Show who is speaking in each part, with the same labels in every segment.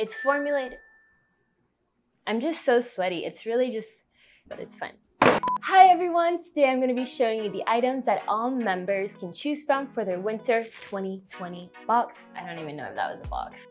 Speaker 1: It's formulated. I'm just so sweaty. It's really just, but it's fun. Hi everyone, today I'm going to be showing you the items that all members can choose from for their winter 2020 box. I don't even know if that was a box.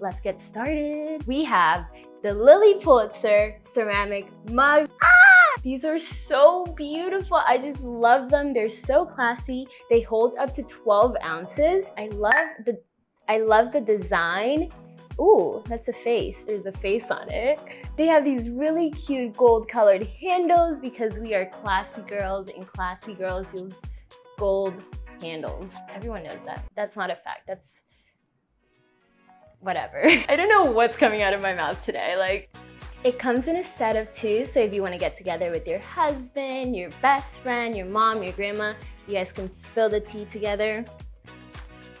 Speaker 1: Let's get started. We have the Lilly Pulitzer ceramic mug. Ah! These are so beautiful. I just love them. They're so classy. They hold up to 12 ounces. I love the I love the design Ooh, that's a face. There's a face on it. They have these really cute gold colored handles because we are classy girls and classy girls use gold handles. Everyone knows that. That's not a fact. That's whatever. I don't know what's coming out of my mouth today. Like, it comes in a set of two, so if you want to get together with your husband, your best friend, your mom, your grandma, you guys can spill the tea together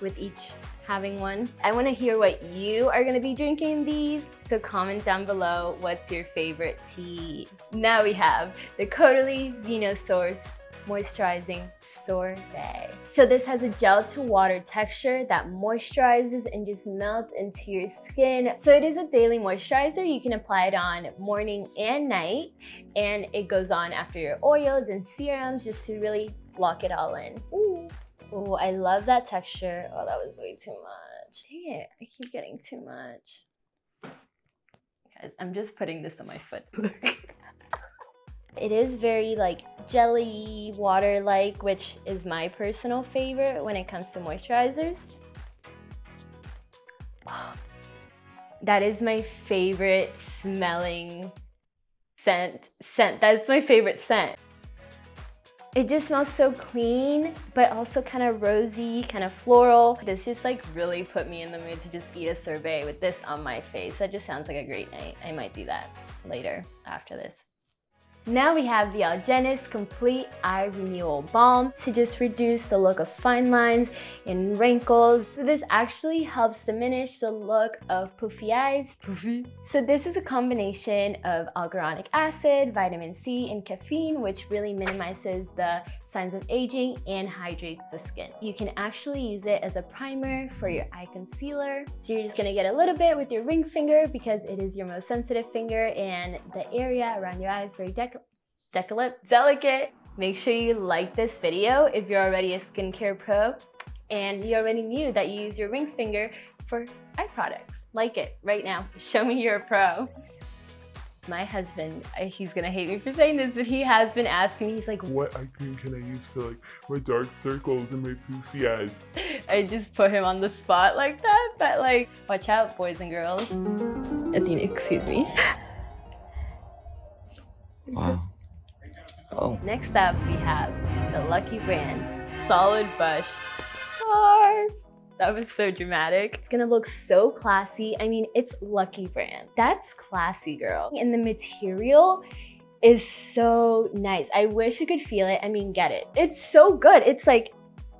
Speaker 1: with each having one. I wanna hear what you are gonna be drinking these, so comment down below what's your favorite tea. Now we have the Caudalie Vinosource moisturizing sorbet. So this has a gel to water texture that moisturizes and just melts into your skin. So it is a daily moisturizer. You can apply it on morning and night and it goes on after your oils and serums just to really lock it all in. Ooh. Oh, I love that texture. Oh, that was way too much. Dang it, I keep getting too much. Guys, I'm just putting this on my foot. it is very like jelly water-like, which is my personal favorite when it comes to moisturizers. that is my favorite smelling scent. Scent. That's my favorite scent. It just smells so clean, but also kind of rosy, kind of floral. This just like really put me in the mood to just eat a sorbet with this on my face. That just sounds like a great night. I might do that later after this. Now we have the Algenist Complete Eye Renewal Balm to just reduce the look of fine lines and wrinkles. So this actually helps diminish the look of poofy eyes. Poofy. So this is a combination of alguronic acid, vitamin C, and caffeine, which really minimizes the signs of aging and hydrates the skin. You can actually use it as a primer for your eye concealer. So you're just gonna get a little bit with your ring finger because it is your most sensitive finger and the area around your eye is very delicate delicate. Make sure you like this video if you're already a skincare pro and you already knew that you use your ring finger for eye products. Like it right now. Show me you're a pro. My husband, uh, he's gonna hate me for saying this, but he has been asking me, he's like,
Speaker 2: What eye cream can I use for like my dark circles and my poofy eyes?
Speaker 1: I just put him on the spot like that, but like, watch out, boys and girls. Athena, excuse me. Wow. Oh. Next up, we have the Lucky Brand Solid Brush Scarf. That was so dramatic. It's gonna look so classy. I mean, it's Lucky Brand. That's classy, girl. And the material is so nice. I wish you could feel it. I mean, get it. It's so good. It's like,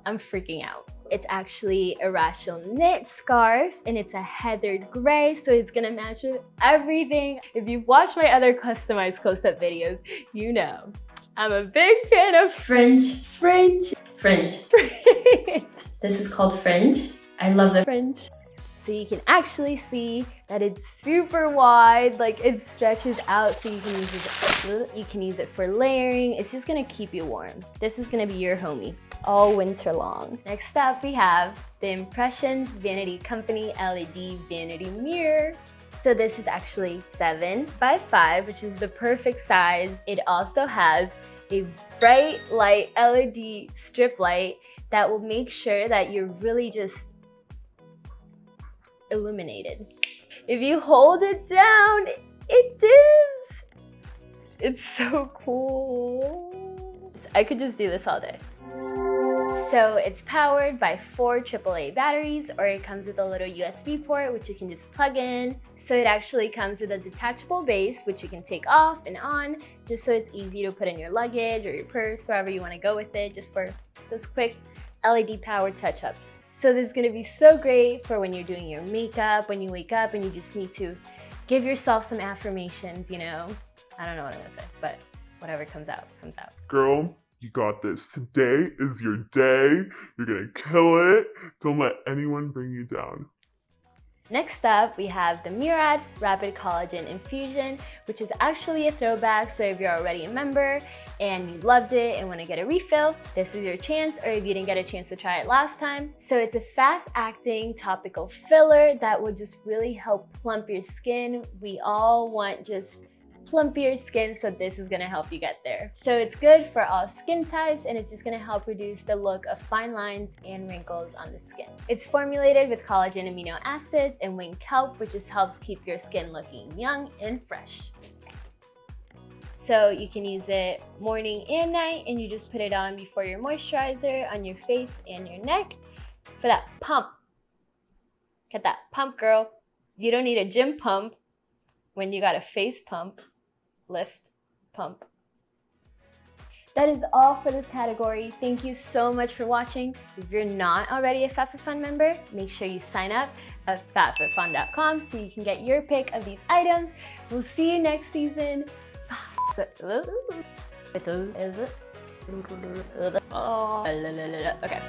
Speaker 1: I'm freaking out. It's actually a rational knit scarf and it's a heathered gray, so it's gonna match with everything. If you've watched my other customized close-up videos, you know I'm a big fan of
Speaker 3: Fringe.
Speaker 1: Fringe.
Speaker 3: Fringe.
Speaker 1: Fringe.
Speaker 3: This is called Fringe. I love the
Speaker 1: Fringe. So you can actually see that it's super wide, like it stretches out so you can use it, you can use it for layering. It's just gonna keep you warm. This is gonna be your homie all winter long. Next up, we have the Impressions Vanity Company LED Vanity Mirror. So this is actually seven by five, which is the perfect size. It also has a bright light LED strip light that will make sure that you're really just illuminated. If you hold it down, it dims. It's so cool. I could just do this all day. So it's powered by four AAA batteries or it comes with a little USB port which you can just plug in. So it actually comes with a detachable base which you can take off and on just so it's easy to put in your luggage or your purse, wherever you want to go with it, just for those quick LED powered touch-ups. So this is going to be so great for when you're doing your makeup, when you wake up and you just need to give yourself some affirmations, you know? I don't know what I'm to say, but whatever comes out, comes out.
Speaker 2: Girl, you got this. Today is your day. You're gonna kill it. Don't let anyone bring you down.
Speaker 1: Next up, we have the Murad Rapid Collagen Infusion, which is actually a throwback. So if you're already a member and you loved it and want to get a refill, this is your chance, or if you didn't get a chance to try it last time. So it's a fast acting topical filler that will just really help plump your skin. We all want just plumpier skin, so this is gonna help you get there. So it's good for all skin types and it's just gonna help reduce the look of fine lines and wrinkles on the skin. It's formulated with collagen amino acids and wing kelp, which just helps keep your skin looking young and fresh. So you can use it morning and night and you just put it on before your moisturizer on your face and your neck for that pump. Get that pump, girl. You don't need a gym pump when you got a face pump lift, pump. That is all for this category. Thank you so much for watching. If you're not already a FabFitFun member, make sure you sign up at fabfitfun.com so you can get your pick of these items. We'll see you next season. Okay.